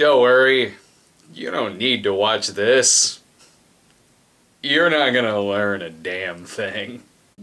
Don't worry, you don't need to watch this. You're not gonna learn a damn thing.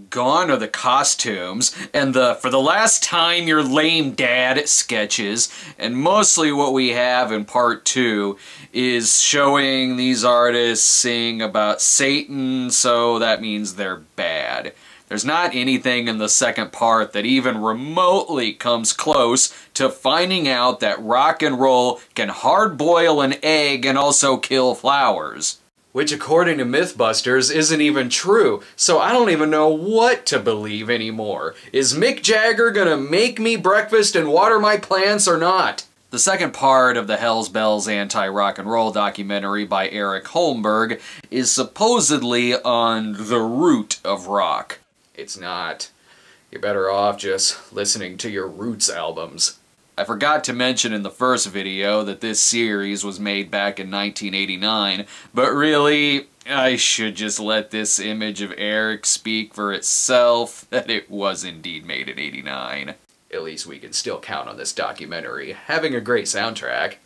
Gone are the costumes and the for the last time your lame dad sketches and mostly what we have in part two is showing these artists sing about Satan so that means they're bad. There's not anything in the second part that even remotely comes close to finding out that rock and roll can hard boil an egg and also kill flowers. Which according to Mythbusters isn't even true, so I don't even know what to believe anymore. Is Mick Jagger gonna make me breakfast and water my plants or not? The second part of the Hells Bells anti-rock and roll documentary by Eric Holmberg is supposedly on the root of rock. It's not. You're better off just listening to your Roots albums. I forgot to mention in the first video that this series was made back in 1989, but really, I should just let this image of Eric speak for itself that it was indeed made in 89. At least we can still count on this documentary having a great soundtrack.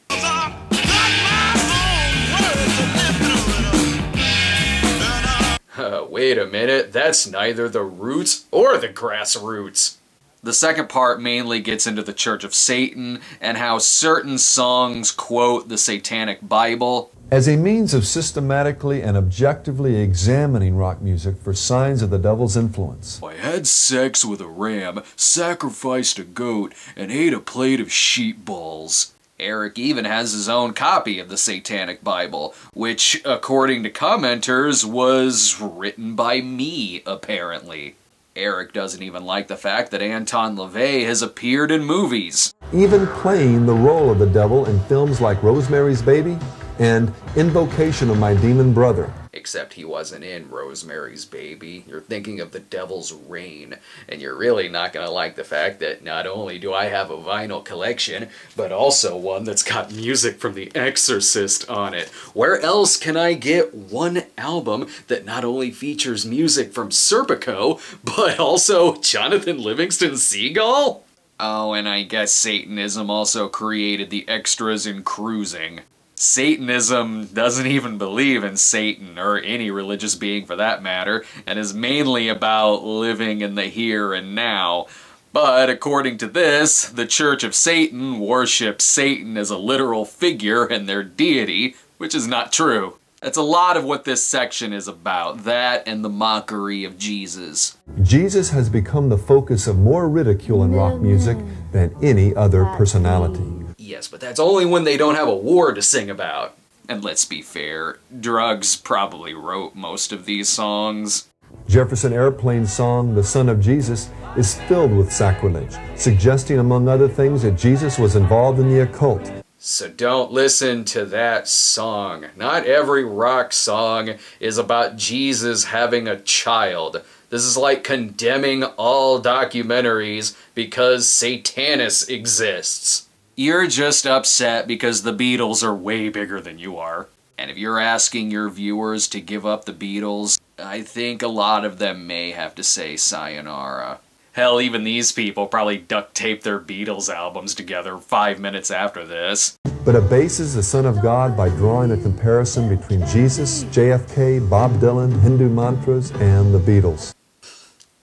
Uh, wait a minute, that's neither the roots or the grassroots. The second part mainly gets into the Church of Satan and how certain songs quote the Satanic Bible. As a means of systematically and objectively examining rock music for signs of the devil's influence. I had sex with a ram, sacrificed a goat, and ate a plate of sheep balls. Eric even has his own copy of the Satanic Bible, which, according to commenters, was written by me, apparently. Eric doesn't even like the fact that Anton LaVey has appeared in movies. Even playing the role of the devil in films like Rosemary's Baby and Invocation of My Demon Brother. Except he wasn't in Rosemary's Baby. You're thinking of The Devil's Rain, and you're really not gonna like the fact that not only do I have a vinyl collection, but also one that's got music from The Exorcist on it. Where else can I get one album that not only features music from Serpico, but also Jonathan Livingston Seagull? Oh, and I guess Satanism also created the extras in Cruising. Satanism doesn't even believe in Satan, or any religious being for that matter, and is mainly about living in the here and now. But according to this, the Church of Satan worships Satan as a literal figure and their deity, which is not true. That's a lot of what this section is about, that and the mockery of Jesus. Jesus has become the focus of more ridicule in rock music than any other personality. Yes, but that's only when they don't have a war to sing about. And let's be fair, Drugs probably wrote most of these songs. Jefferson Airplane's song, The Son of Jesus, is filled with sacrilege, suggesting, among other things, that Jesus was involved in the occult. So don't listen to that song. Not every rock song is about Jesus having a child. This is like condemning all documentaries because Satanis exists. You're just upset because the Beatles are way bigger than you are. And if you're asking your viewers to give up the Beatles, I think a lot of them may have to say sayonara. Hell, even these people probably duct tape their Beatles albums together five minutes after this. But abases the Son of God by drawing a comparison between Jesus, JFK, Bob Dylan, Hindu mantras, and the Beatles.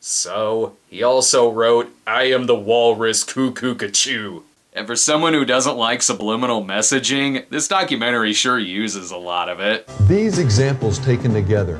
So, he also wrote, I am the walrus cuckoo cachoo. And for someone who doesn't like subliminal messaging, this documentary sure uses a lot of it. These examples taken together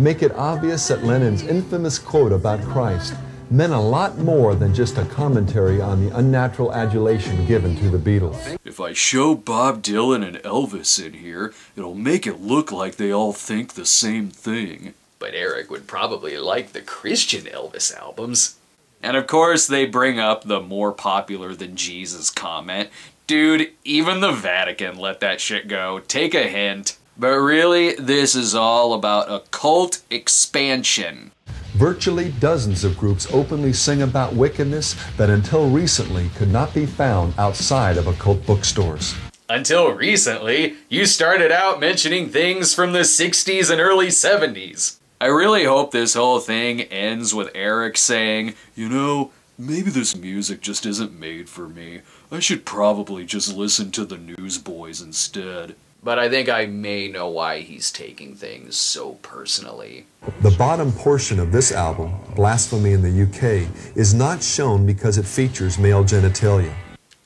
make it obvious that Lennon's infamous quote about Christ meant a lot more than just a commentary on the unnatural adulation given to the Beatles. If I show Bob Dylan and Elvis in here, it'll make it look like they all think the same thing. But Eric would probably like the Christian Elvis albums. And of course, they bring up the more popular than Jesus comment. Dude, even the Vatican let that shit go. Take a hint. But really, this is all about occult expansion. Virtually dozens of groups openly sing about wickedness that until recently could not be found outside of occult bookstores. Until recently, you started out mentioning things from the 60s and early 70s. I really hope this whole thing ends with Eric saying, you know, maybe this music just isn't made for me. I should probably just listen to the newsboys instead. But I think I may know why he's taking things so personally. The bottom portion of this album, Blasphemy in the UK, is not shown because it features male genitalia.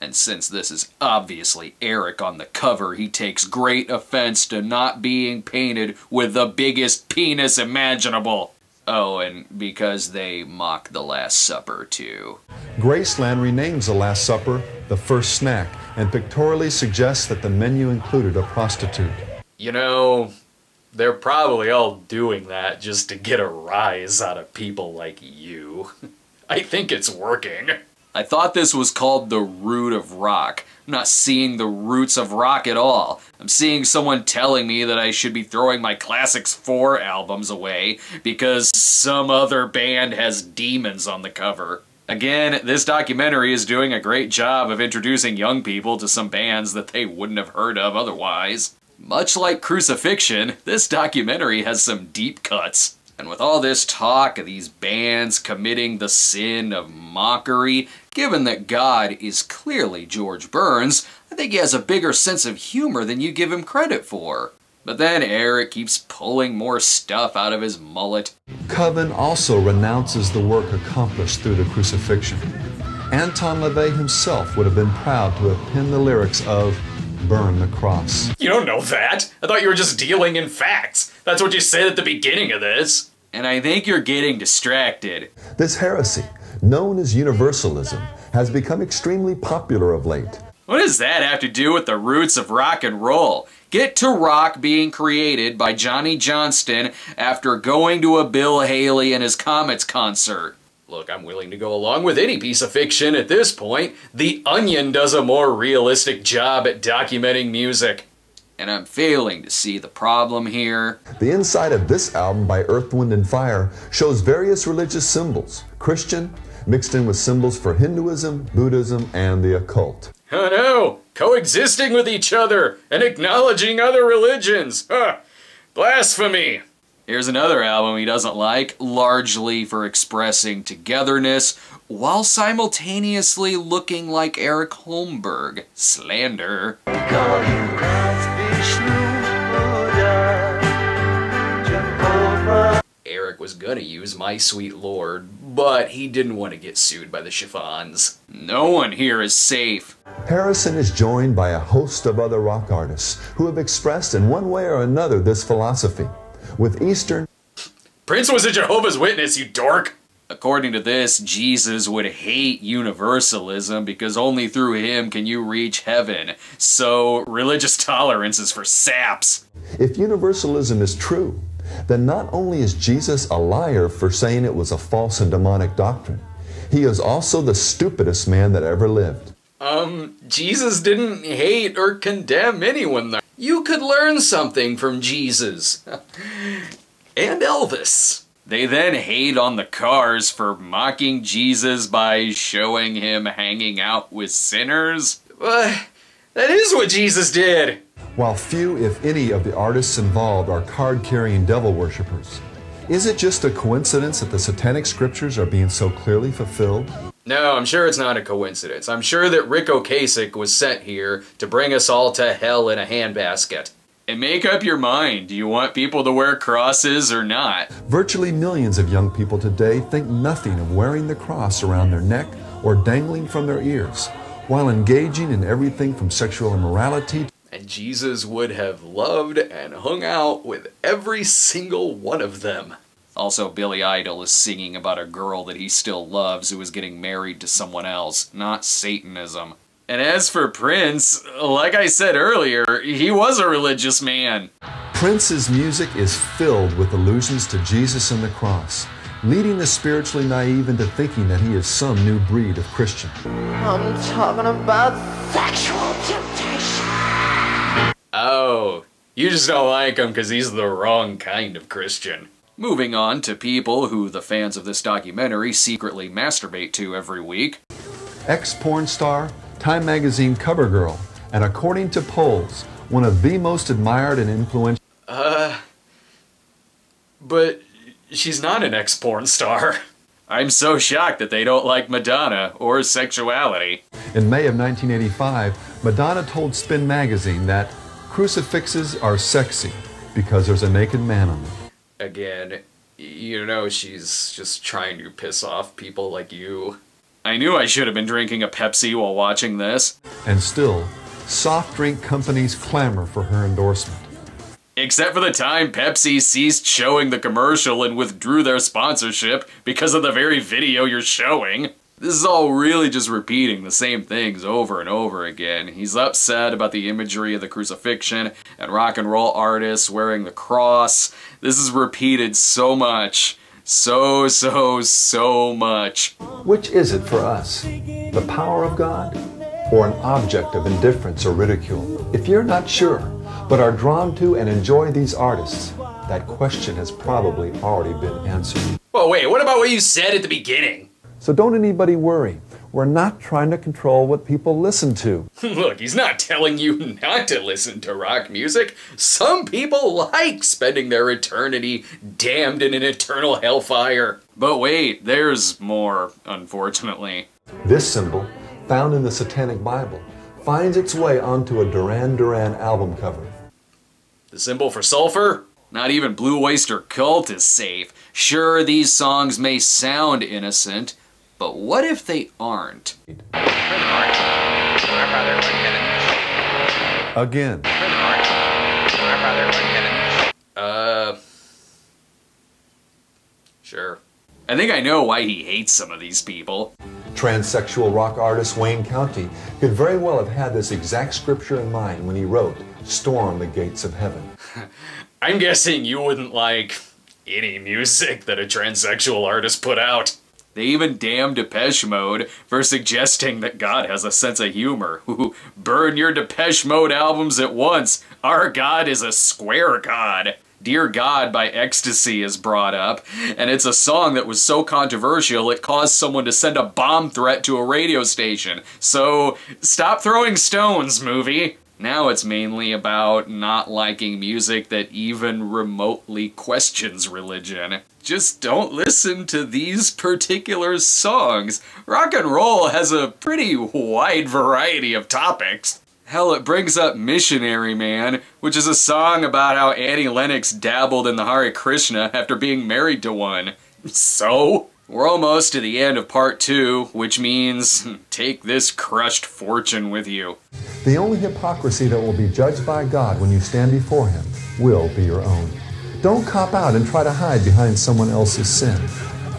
And since this is obviously Eric on the cover, he takes great offense to not being painted with the biggest penis imaginable. Oh, and because they mock the Last Supper too. Graceland renames the Last Supper the first snack and pictorially suggests that the menu included a prostitute. You know, they're probably all doing that just to get a rise out of people like you. I think it's working. I thought this was called the root of rock. I'm not seeing the roots of rock at all. I'm seeing someone telling me that I should be throwing my Classics 4 albums away because some other band has demons on the cover. Again, this documentary is doing a great job of introducing young people to some bands that they wouldn't have heard of otherwise. Much like Crucifixion, this documentary has some deep cuts. And with all this talk of these bands committing the sin of mockery, given that God is clearly George Burns, I think he has a bigger sense of humor than you give him credit for. But then Eric keeps pulling more stuff out of his mullet. Coven also renounces the work accomplished through the crucifixion. Anton LaVey himself would have been proud to have penned the lyrics of Burn the Cross. You don't know that. I thought you were just dealing in facts. That's what you said at the beginning of this. And I think you're getting distracted. This heresy, known as universalism, has become extremely popular of late. What does that have to do with the roots of rock and roll? Get to Rock being created by Johnny Johnston after going to a Bill Haley and his Comets concert. Look, I'm willing to go along with any piece of fiction at this point. The Onion does a more realistic job at documenting music. And I'm failing to see the problem here. The inside of this album by Earth, Wind, and Fire shows various religious symbols Christian, mixed in with symbols for Hinduism, Buddhism, and the occult. Oh no! Coexisting with each other and acknowledging other religions! Huh! Blasphemy! Here's another album he doesn't like, largely for expressing togetherness while simultaneously looking like Eric Holmberg. Slander. Was gonna use My Sweet Lord, but he didn't want to get sued by the chiffons. No one here is safe. Harrison is joined by a host of other rock artists who have expressed in one way or another this philosophy. With Eastern, Prince was a Jehovah's Witness, you dork! According to this, Jesus would hate universalism because only through him can you reach heaven. So, religious tolerance is for saps. if universalism is true, then not only is Jesus a liar for saying it was a false and demonic doctrine, he is also the stupidest man that ever lived. Um, Jesus didn't hate or condemn anyone though. You could learn something from Jesus. and Elvis. They then hate on the Cars for mocking Jesus by showing him hanging out with sinners. Uh, that is what Jesus did. While few, if any, of the artists involved are card carrying devil worshippers, is it just a coincidence that the satanic scriptures are being so clearly fulfilled? No, I'm sure it's not a coincidence. I'm sure that Ric Ocasek was sent here to bring us all to hell in a handbasket. And make up your mind do you want people to wear crosses or not? Virtually millions of young people today think nothing of wearing the cross around their neck or dangling from their ears, while engaging in everything from sexual immorality And Jesus would have loved and hung out with every single one of them. Also, Billy Idol is singing about a girl that he still loves who is getting married to someone else, not Satanism. And as for Prince, like I said earlier, he was a religious man. Prince's music is filled with allusions to Jesus and the cross, leading the spiritually naive into thinking that he is some new breed of Christian. I'm talking about sexual temptation. Oh, you just don't like him because he's the wrong kind of Christian. Moving on to people who the fans of this documentary secretly masturbate to every week. Ex porn star, Time magazine cover girl, and according to polls, one of the most admired and influential. Uh, but she's not an ex porn star. I'm so shocked that they don't like Madonna or sexuality. In May of 1985, Madonna told Spin magazine that crucifixes are sexy because there's a naked man on them. Again, you know she's just trying to piss off people like you. I knew I should have been drinking a Pepsi while watching this. And still, soft drink companies clamor for her endorsement. Except for the time Pepsi ceased showing the commercial and withdrew their sponsorship because of the very video you're showing. This is all really just repeating the same things over and over again. He's upset about the imagery of the crucifixion and rock and roll artists wearing the cross. This is repeated so much. So, so, so much. Which is it for us? The power of God or an object of indifference or ridicule? If you're not sure, but are drawn to and enjoy these artists, that question has probably already been answered. Well, wait, what about what you said at the beginning? So don't anybody worry. We're not trying to control what people listen to. Look, he's not telling you not to listen to rock music. Some people like spending their eternity damned in an eternal hellfire. But wait, there's more, unfortunately. This symbol, found in the Satanic Bible, finds its way onto a Duran Duran album cover. The symbol for sulfur? Not even Blue Oyster Cult is safe. Sure, these songs may sound innocent, but what if they aren't? Again, Uh. Sure. I think I know why he hates some of these people. transsexual rock artist Wayne County could very well have had this exact scripture in mind when he wrote Storm the Gates of Heaven. I'm guessing you wouldn't like any music that a transsexual artist put out. They even damn Depeche Mode for suggesting that God has a sense of humor. Burn your Depeche Mode albums at once. Our God is a square God. Dear God by XTC is brought up, and it's a song that was so controversial it caused someone to send a bomb threat to a radio station. So, stop throwing stones, movie. Now it's mainly about not liking music that even remotely questions religion. Just don't listen to these particular songs. Rock and roll has a pretty wide variety of topics. Hell, it brings up Missionary Man, which is a song about how Annie Lennox dabbled in the Hare Krishna after being married to one. So? We're almost to the end of part two, which means hmm, take this crushed fortune with you. The only hypocrisy that will be judged by God when you stand before Him will be your own. Don't cop out and try to hide behind someone else's sin.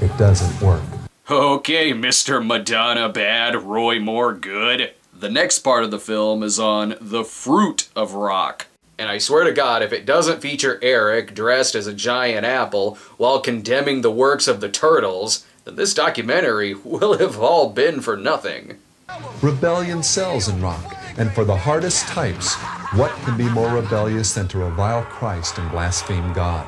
It doesn't work. Okay, Mr. Madonna bad, Roy Moore good. The next part of the film is on the fruit of rock. And I swear to God, if it doesn't feature Eric dressed as a giant apple while condemning the works of the Turtles, then this documentary will have all been for nothing. Rebellion sells in rock, and for the hardest types, what can be more rebellious than to revile Christ and blaspheme God?